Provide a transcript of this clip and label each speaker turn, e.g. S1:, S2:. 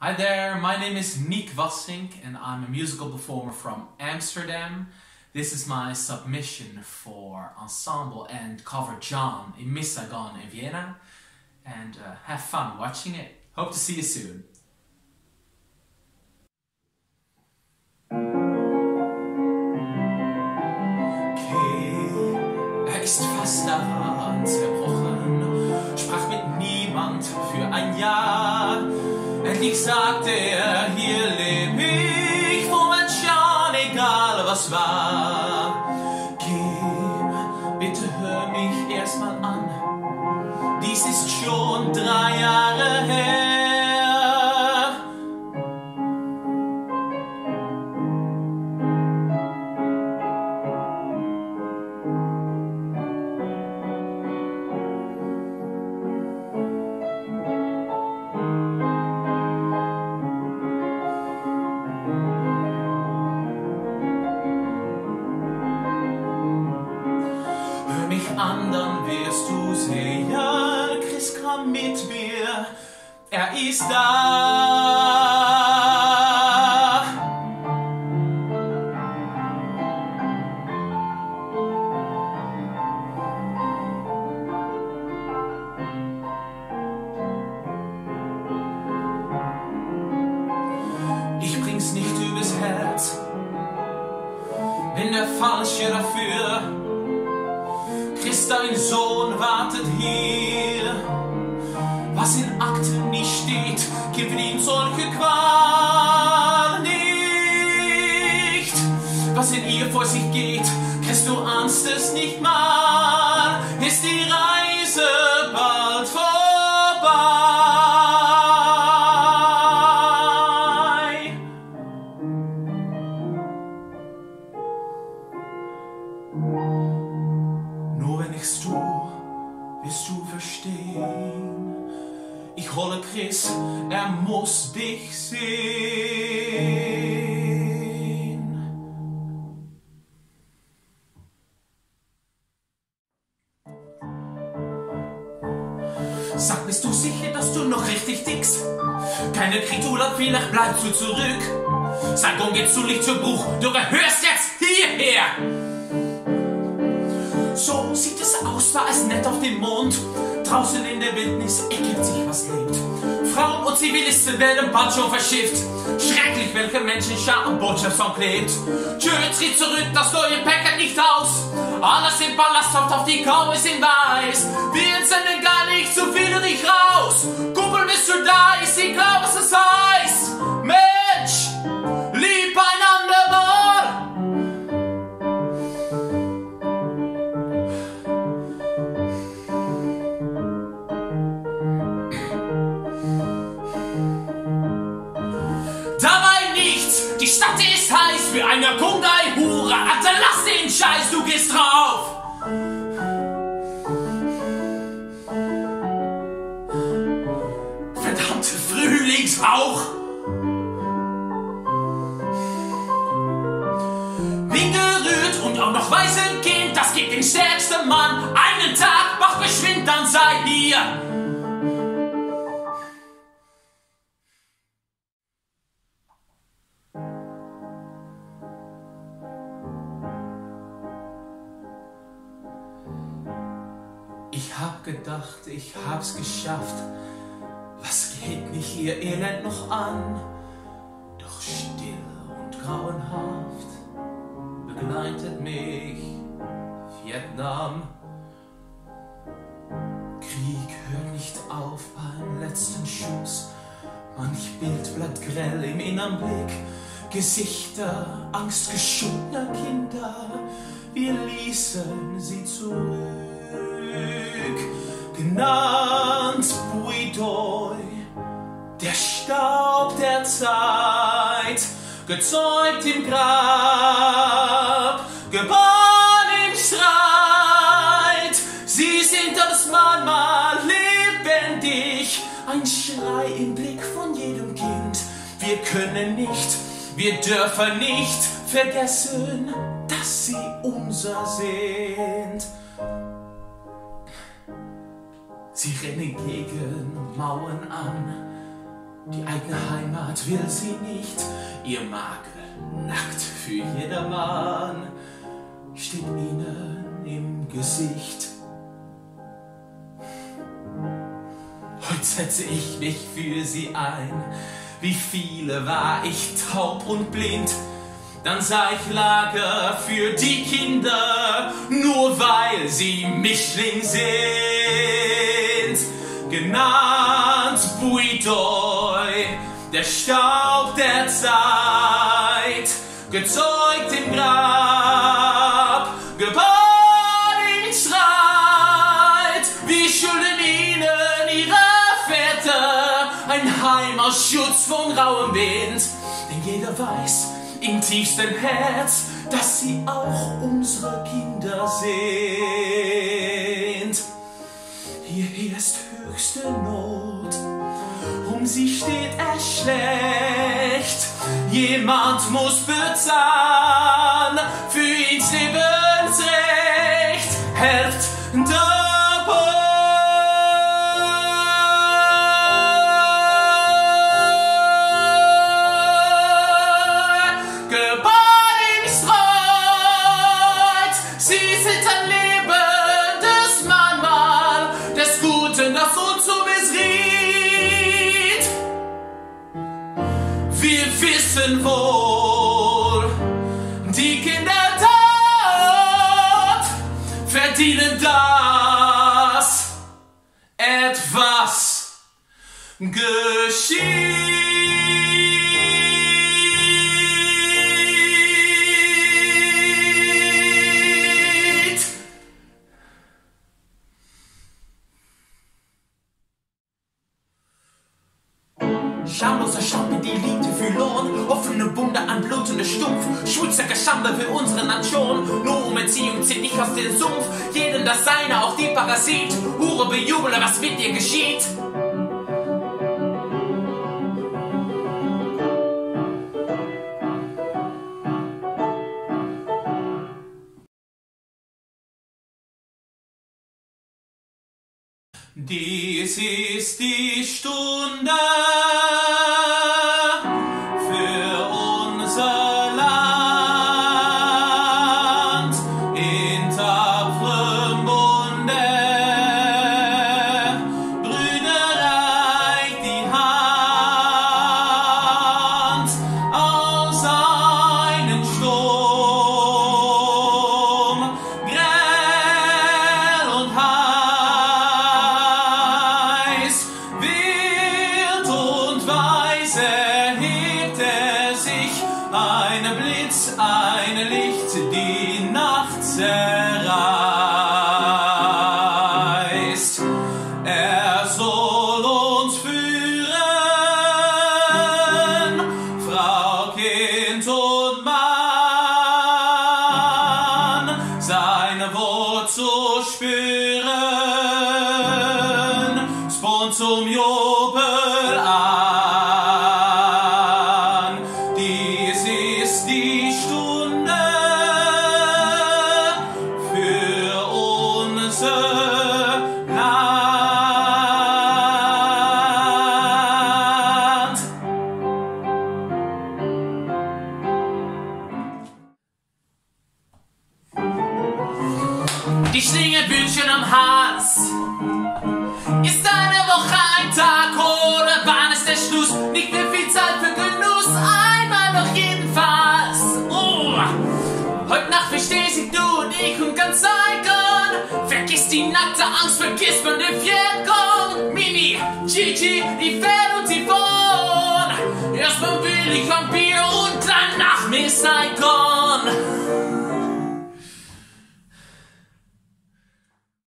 S1: Hi there, my name is Nick Wassink and I'm a musical performer from Amsterdam. This is my submission for ensemble and cover John in Miss Saigon in Vienna. And uh, have fun watching it. Hope to see you soon. Was war. Geh, bitte hör mich erstmal an, dies ist schon drei Jahre dann wirst du sehen, Chris komm mit mir, er ist da. Ich bring's nicht übers Herz, bin der Falsche dafür. Christ, dein Sohn wartet hier. Was in Akten nicht steht, gibt ihm solche Qual nicht. Was in ihr vor sich geht, Christ, du ahnst es nicht mal. Ist die Reise Chris, er muss dich sehen. Sag, bist du sicher, dass du noch richtig tickst? Keine Kriturlaub, vielleicht bleibst du zurück. Saigon geht zu Licht zu Bruch, du gehörst jetzt hierher! So sieht es aus, war es nett auf dem Mond. Draußen in der Wildnis ergibt sich was lebt. Frauen und Zivilisten werden bald schon verschifft. Schrecklich, welche Menschenschar am Botschaftsraum klebt. Tschö, tritt zurück, das neue Packet nicht aus. Alles im Ballast auf die Kaue sind weiß. Wir Dabei nichts, die Stadt ist heiß für eine Kungai-Hure. Alter, lass den Scheiß, du gehst drauf! Verdammte Frühlingshauch! Bin gerührt und auch noch Waisenkind, das gibt den stärksten Mann. Einen Tag, mach geschwind, dann seid ihr. Ich hab gedacht, ich hab's geschafft. Was geht mich ihr Elend noch an? Doch still und grauenhaft begleitet mich Vietnam. Krieg hört nicht auf beim letzten Schuss. Manch Bild bleibt grell im innern Blick. Gesichter angstgeschobener Kinder, wir ließen sie zurück. Zeit, gezeugt im Grab, geboren im Streit. Sie sind das Mahnmal lebendig, ein Schrei im Blick von jedem Kind. Wir können nicht, wir dürfen nicht vergessen, dass sie unser sind. Sie rennen gegen Mauern an, Die eigene Heimat will sie nicht, ihr Makel nackt für jedermann steht ihnen im Gesicht. Heute setze ich mich für sie ein, wie viele war ich taub und blind. Dann sah ich Lager für die Kinder, nur weil sie Mischling sind. Genannt Buidoi, der Staub der Zeit, gezeugt im Grab, geboren in Streit. Wir schulden ihnen ihre Väter ein Heim aus Schutz vom rauen Wind, denn jeder weiß, im tiefsten Herz, dass sie auch unsere Kinder sind. Schlecht. Jemand muss bezahlen wissen wohl, die Kinder dort verdienen das etwas geschieht. Stumpf. Schulzerke Schande für unsere Nation. Nur um Erziehung zieht nicht aus dem Sumpf. Jeden das Seine, auch die Parasit. Hure bejuble, was mit dir geschieht. Dies ist die Stunde Die Schlinge Bündchen am Hals. Ist eine Woche ein Tag oder wann ist der Schluss? Nicht mehr viel Zeit für Genuss, einmal noch jedenfalls. Oh. Heute Nacht versteh sie du und ich und ganz Saigon. Vergiss die nackte Angst, vergiss den Vietcong. Mimi, Gigi, Yvette und Yvonne. Erstmal will ich Vampir und danach Miss Saigon.